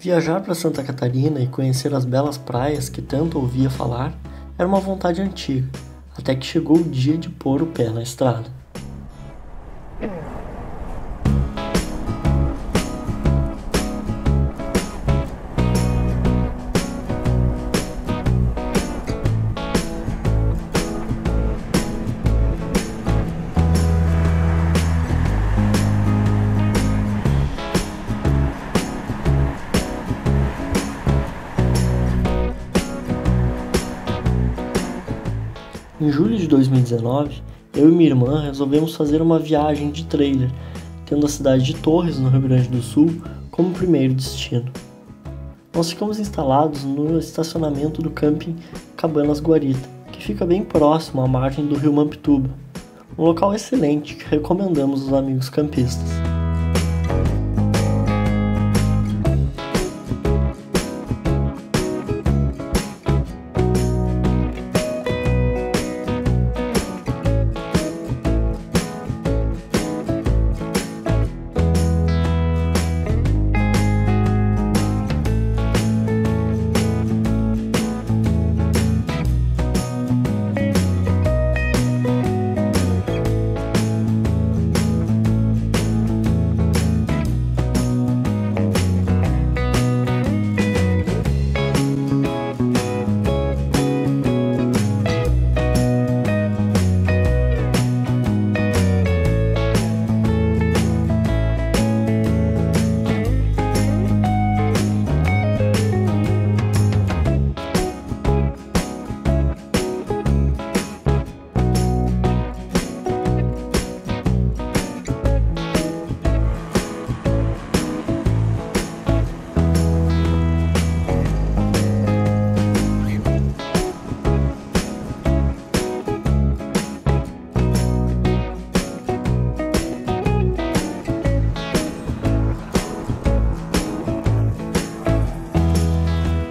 Viajar para Santa Catarina e conhecer as belas praias que tanto ouvia falar era uma vontade antiga, até que chegou o dia de pôr o pé na estrada. Em julho de 2019, eu e minha irmã resolvemos fazer uma viagem de trailer, tendo a cidade de Torres, no Rio Grande do Sul, como primeiro destino. Nós ficamos instalados no estacionamento do camping Cabanas Guarita, que fica bem próximo à margem do rio Mampituba, um local excelente que recomendamos aos amigos campistas.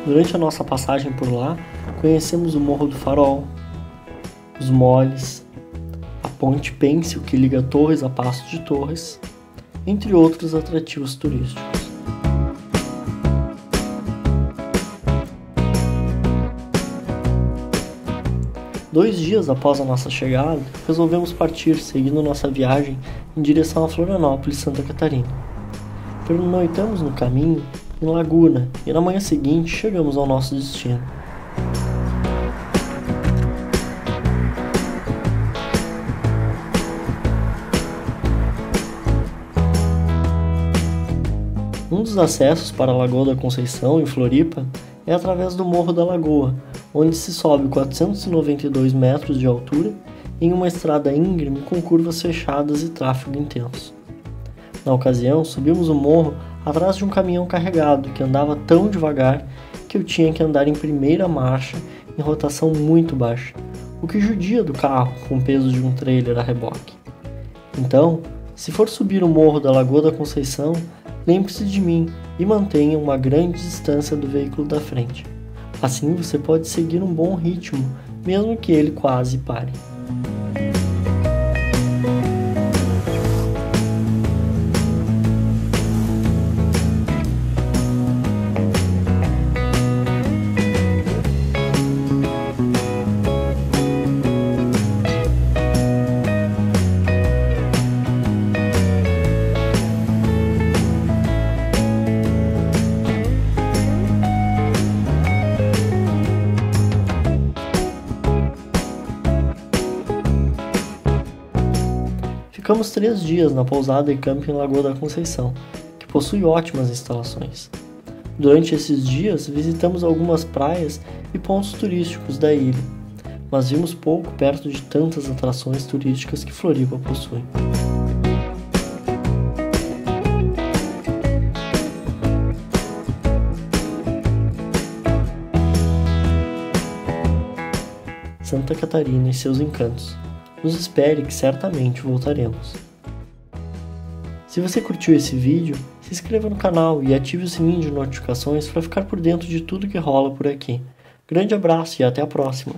Durante a nossa passagem por lá, conhecemos o Morro do Farol, os moles, a Ponte Pêncil que liga Torres a Passo de Torres, entre outros atrativos turísticos. Dois dias após a nossa chegada, resolvemos partir seguindo nossa viagem em direção a Florianópolis, Santa Catarina. Pernoitamos no caminho em Laguna, e na manhã seguinte chegamos ao nosso destino. Um dos acessos para a Lagoa da Conceição, em Floripa, é através do Morro da Lagoa, onde se sobe 492 metros de altura em uma estrada íngreme com curvas fechadas e tráfego intenso. Na ocasião, subimos o morro atrás de um caminhão carregado que andava tão devagar que eu tinha que andar em primeira marcha em rotação muito baixa, o que judia do carro com o peso de um trailer a reboque. Então, se for subir o morro da Lagoa da Conceição, lembre-se de mim e mantenha uma grande distância do veículo da frente. Assim você pode seguir um bom ritmo, mesmo que ele quase pare. Ficamos três dias na pousada e camping Lagoa da Conceição, que possui ótimas instalações. Durante esses dias, visitamos algumas praias e pontos turísticos da ilha, mas vimos pouco perto de tantas atrações turísticas que Floripa possui. Santa Catarina e seus encantos nos espere que certamente voltaremos. Se você curtiu esse vídeo, se inscreva no canal e ative o sininho de notificações para ficar por dentro de tudo que rola por aqui. Grande abraço e até a próxima!